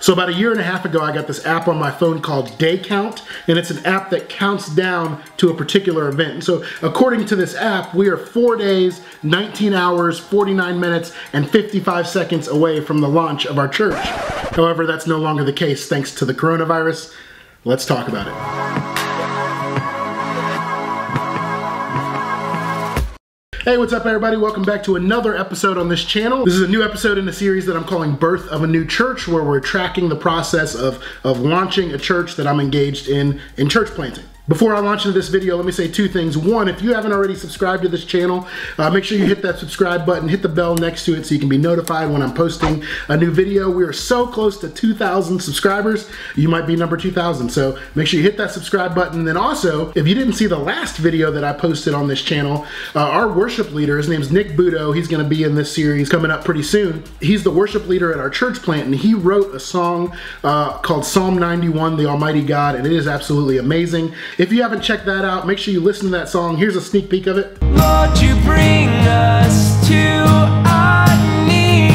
So about a year and a half ago, I got this app on my phone called Day Count, and it's an app that counts down to a particular event. And so according to this app, we are four days, 19 hours, 49 minutes, and 55 seconds away from the launch of our church. However, that's no longer the case thanks to the coronavirus. Let's talk about it. Hey, what's up everybody? Welcome back to another episode on this channel. This is a new episode in the series that I'm calling Birth of a New Church, where we're tracking the process of, of launching a church that I'm engaged in, in church planting. Before I launch into this video, let me say two things. One, if you haven't already subscribed to this channel, uh, make sure you hit that subscribe button, hit the bell next to it so you can be notified when I'm posting a new video. We are so close to 2,000 subscribers. You might be number 2,000, so make sure you hit that subscribe button. And then also, if you didn't see the last video that I posted on this channel, uh, our worship leader, his name's Nick Budo, he's gonna be in this series coming up pretty soon. He's the worship leader at our church plant, and he wrote a song uh, called Psalm 91, The Almighty God, and it is absolutely amazing. If you haven't checked that out, make sure you listen to that song. Here's a sneak peek of it. Lord, you bring us to our knees.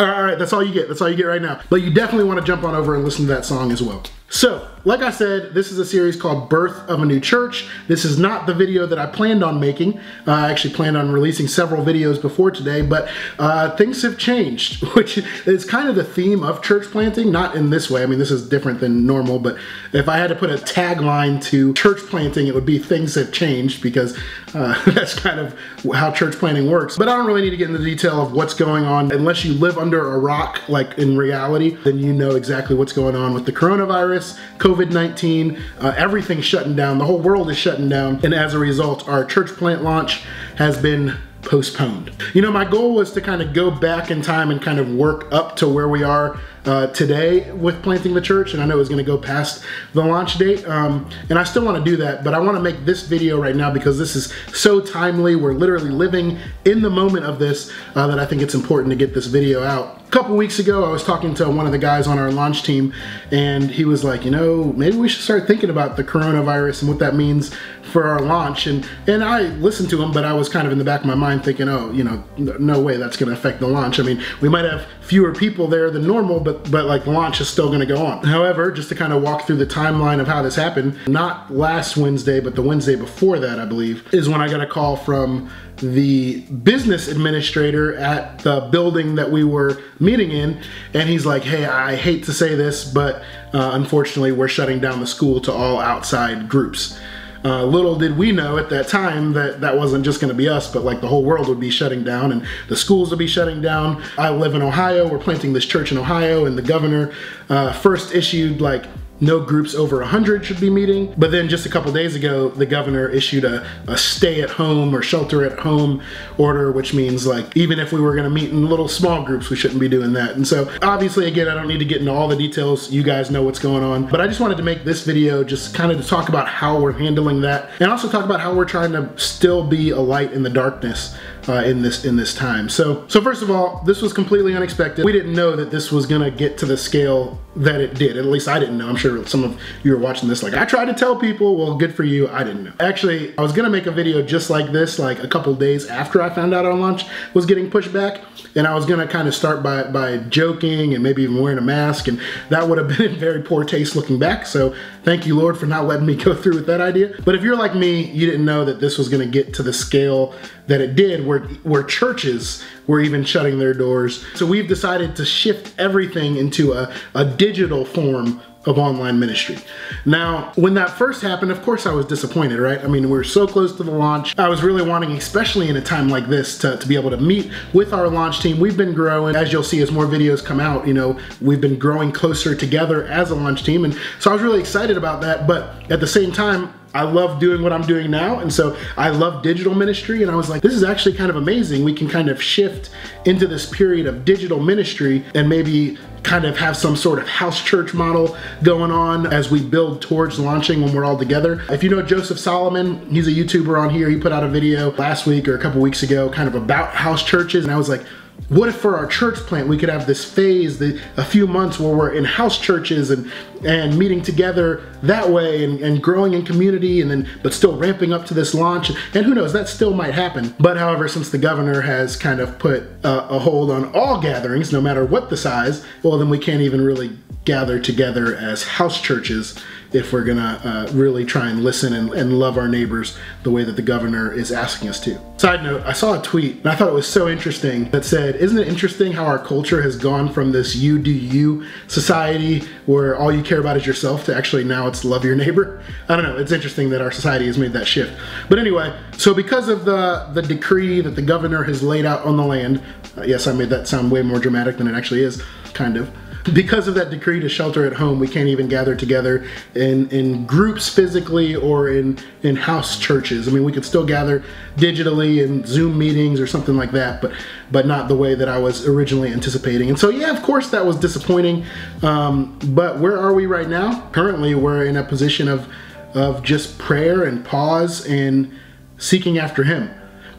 All right, that's all you get. That's all you get right now. But you definitely want to jump on over and listen to that song as well. So, like I said, this is a series called Birth of a New Church. This is not the video that I planned on making. Uh, I actually planned on releasing several videos before today, but uh, things have changed, which is kind of the theme of church planting, not in this way. I mean, this is different than normal, but if I had to put a tagline to church planting, it would be things have changed because uh, that's kind of how church planting works. But I don't really need to get into the detail of what's going on. Unless you live under a rock, like in reality, then you know exactly what's going on with the coronavirus virus, COVID-19, uh, everything's shutting down. The whole world is shutting down. And as a result, our church plant launch has been postponed. You know, my goal was to kind of go back in time and kind of work up to where we are uh, today with planting the church and I know it's gonna go past the launch date um, and I still wanna do that but I wanna make this video right now because this is so timely we're literally living in the moment of this uh, that I think it's important to get this video out a couple weeks ago, I was talking to one of the guys on our launch team, and he was like, you know, maybe we should start thinking about the coronavirus and what that means for our launch. And and I listened to him, but I was kind of in the back of my mind thinking, oh, you know, no way that's going to affect the launch. I mean, we might have fewer people there than normal, but but like the launch is still going to go on. However, just to kind of walk through the timeline of how this happened, not last Wednesday, but the Wednesday before that, I believe, is when I got a call from the business administrator at the building that we were meeting in and he's like hey I hate to say this but uh, unfortunately we're shutting down the school to all outside groups uh, little did we know at that time that that wasn't just going to be us, but like the whole world would be shutting down and the schools would be shutting down. I live in Ohio. We're planting this church in Ohio, and the governor uh, first issued like no groups over 100 should be meeting. But then just a couple days ago, the governor issued a, a, stay at home or shelter at home order, which means like, even if we were gonna meet in little small groups, we shouldn't be doing that. And so obviously, again, I don't need to get into all the details. You guys know what's going on. But I just wanted to make this video just kind of to talk about how we're handling that and also talk about how we're trying to still be a light in the darkness uh, in this in this time. So so first of all, this was completely unexpected. We didn't know that this was gonna get to the scale that it did. At least I didn't know. I'm sure some of you are watching this like, I tried to tell people, well, good for you. I didn't know. Actually, I was gonna make a video just like this, like a couple days after I found out our launch was getting pushed back. And I was gonna kind of start by, by joking and maybe even wearing a mask. And that would have been in very poor taste looking back. So thank you, Lord, for not letting me go through with that idea. But if you're like me, you didn't know that this was gonna get to the scale that it did where, where churches were even shutting their doors. So we've decided to shift everything into a, a digital form of online ministry. Now, when that first happened, of course I was disappointed, right? I mean, we were so close to the launch. I was really wanting, especially in a time like this, to, to be able to meet with our launch team. We've been growing, as you'll see as more videos come out, you know, we've been growing closer together as a launch team. And so I was really excited about that. But at the same time, I love doing what I'm doing now. And so I love digital ministry. And I was like, this is actually kind of amazing. We can kind of shift into this period of digital ministry and maybe kind of have some sort of house church model going on as we build towards launching when we're all together. If you know Joseph Solomon, he's a YouTuber on here. He put out a video last week or a couple weeks ago kind of about house churches. And I was like, what if for our church plant we could have this phase, the, a few months where we're in house churches and and meeting together that way and, and growing in community and then but still ramping up to this launch. And who knows that still might happen. But however since the governor has kind of put a, a hold on all gatherings no matter what the size well then we can't even really gather together as house churches if we're gonna uh, really try and listen and, and, love our neighbors the way that the governor is asking us to. Side note, I saw a tweet and I thought it was so interesting that said, isn't it interesting how our culture has gone from this you do you society where all you care about is yourself to actually now it's love your neighbor? I don't know, it's interesting that our society has made that shift. But anyway, so because of the, the decree that the governor has laid out on the land, uh, yes, I made that sound way more dramatic than it actually is, kind of because of that decree to shelter at home, we can't even gather together in, in groups physically or in, in house churches. I mean, we could still gather digitally in Zoom meetings or something like that, but, but not the way that I was originally anticipating. And so, yeah, of course, that was disappointing. Um, but where are we right now? Currently, we're in a position of, of just prayer and pause and seeking after Him,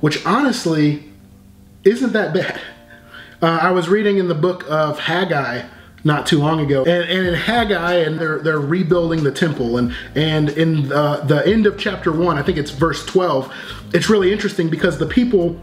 which honestly isn't that bad. Uh, I was reading in the book of Haggai not too long ago. And, and in Haggai, and they're they're rebuilding the temple, and and in the, the end of chapter one, I think it's verse 12. It's really interesting because the people,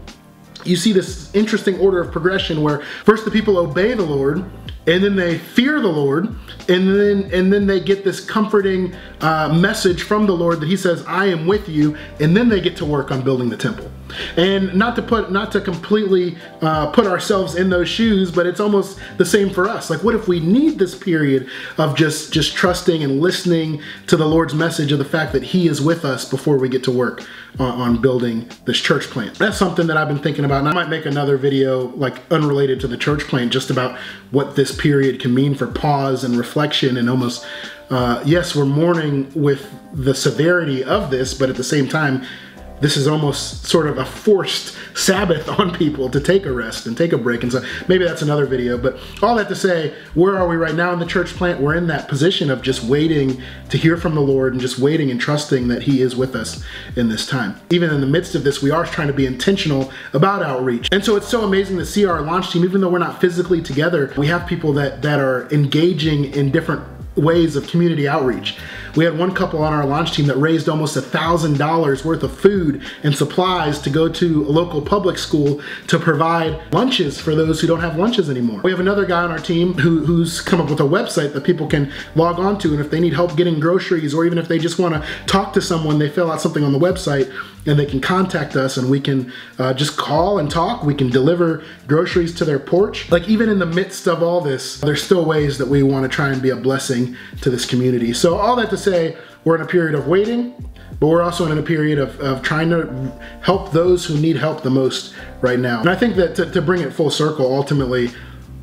you see this interesting order of progression where first the people obey the Lord, and then they fear the Lord, and then and then they get this comforting uh, message from the Lord that He says, "I am with you," and then they get to work on building the temple. And not to put, not to completely uh, put ourselves in those shoes, but it's almost the same for us. Like, what if we need this period of just just trusting and listening to the Lord's message of the fact that He is with us before we get to work on, on building this church plant? That's something that I've been thinking about, and I might make another video like unrelated to the church plant, just about what this period can mean for pause and reflection and almost. Uh, yes, we're mourning with the severity of this, but at the same time, this is almost sort of a forced Sabbath on people to take a rest and take a break. And so maybe that's another video. But all that to say, where are we right now in the church plant? We're in that position of just waiting to hear from the Lord and just waiting and trusting that He is with us in this time. Even in the midst of this, we are trying to be intentional about outreach. And so it's so amazing to see our launch team, even though we're not physically together, we have people that, that are engaging in different ways of community outreach. We had one couple on our launch team that raised almost a thousand dollars worth of food and supplies to go to a local public school to provide lunches for those who don't have lunches anymore. We have another guy on our team who, who's come up with a website that people can log on to and if they need help getting groceries or even if they just want to talk to someone, they fill out something on the website and they can contact us and we can uh, just call and talk. We can deliver groceries to their porch. Like even in the midst of all this, there's still ways that we want to try and be a blessing to this community. So all that to say, we're in a period of waiting, but we're also in a period of, of trying to help those who need help the most right now. And I think that to, to bring it full circle, ultimately,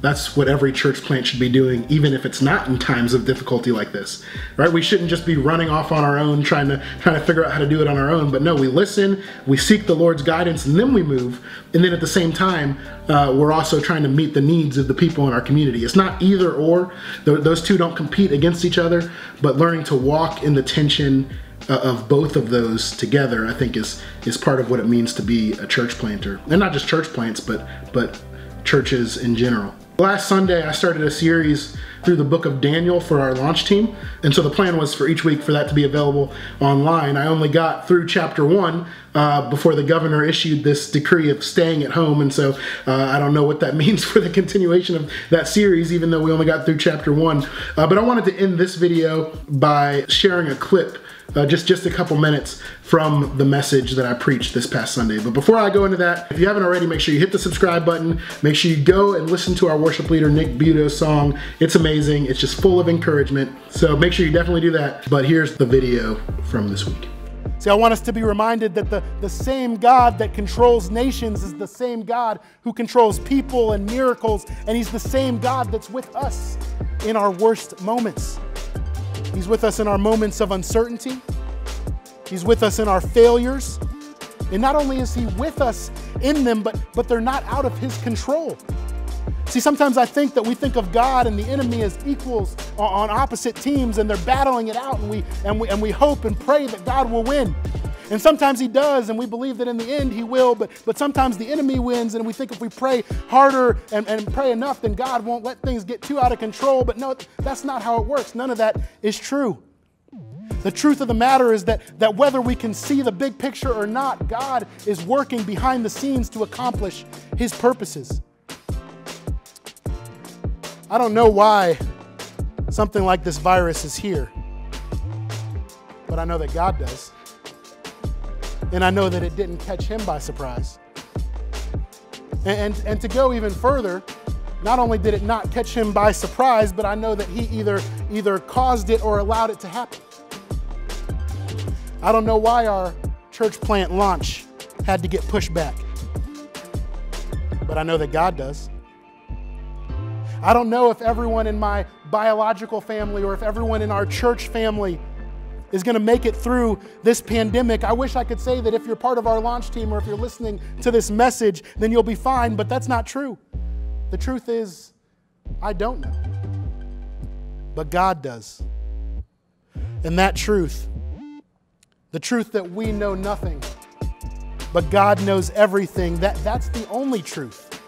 that's what every church plant should be doing, even if it's not in times of difficulty like this, right? We shouldn't just be running off on our own, trying to trying to figure out how to do it on our own. But no, we listen, we seek the Lord's guidance, and then we move. And then at the same time, uh, we're also trying to meet the needs of the people in our community. It's not either or; those two don't compete against each other. But learning to walk in the tension uh, of both of those together, I think, is is part of what it means to be a church planter, and not just church plants, but but churches in general. Last Sunday, I started a series through the book of Daniel for our launch team. And so the plan was for each week for that to be available online. I only got through chapter one uh, before the governor issued this decree of staying at home. And so uh, I don't know what that means for the continuation of that series, even though we only got through chapter one. Uh, but I wanted to end this video by sharing a clip uh, just, just a couple minutes from the message that I preached this past Sunday. But before I go into that, if you haven't already, make sure you hit the subscribe button. Make sure you go and listen to our worship leader, Nick Buto's song. It's amazing. It's just full of encouragement. So make sure you definitely do that. But here's the video from this week. See, I want us to be reminded that the, the same God that controls nations is the same God who controls people and miracles, and He's the same God that's with us in our worst moments. He's with us in our moments of uncertainty. He's with us in our failures. And not only is He with us in them, but, but they're not out of His control. See, sometimes I think that we think of God and the enemy as equals on opposite teams and they're battling it out and we, and we, and we hope and pray that God will win. And sometimes he does, and we believe that in the end he will, but, but sometimes the enemy wins, and we think if we pray harder and, and pray enough, then God won't let things get too out of control. But no, that's not how it works. None of that is true. The truth of the matter is that, that whether we can see the big picture or not, God is working behind the scenes to accomplish his purposes. I don't know why something like this virus is here, but I know that God does. And I know that it didn't catch him by surprise. And, and, and to go even further, not only did it not catch him by surprise, but I know that he either, either caused it or allowed it to happen. I don't know why our church plant launch had to get pushed back, but I know that God does. I don't know if everyone in my biological family or if everyone in our church family is going to make it through this pandemic. I wish I could say that if you're part of our launch team or if you're listening to this message, then you'll be fine, but that's not true. The truth is, I don't know. But God does. And that truth, the truth that we know nothing, but God knows everything, that, that's the only truth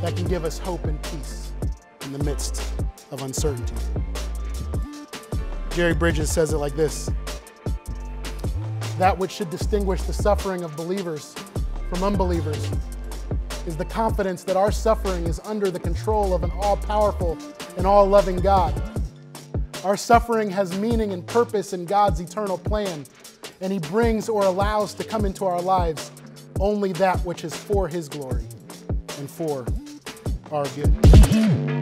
that can give us hope and peace the midst of uncertainty. Jerry Bridges says it like this That which should distinguish the suffering of believers from unbelievers is the confidence that our suffering is under the control of an all powerful and all loving God. Our suffering has meaning and purpose in God's eternal plan, and He brings or allows to come into our lives only that which is for His glory and for our good.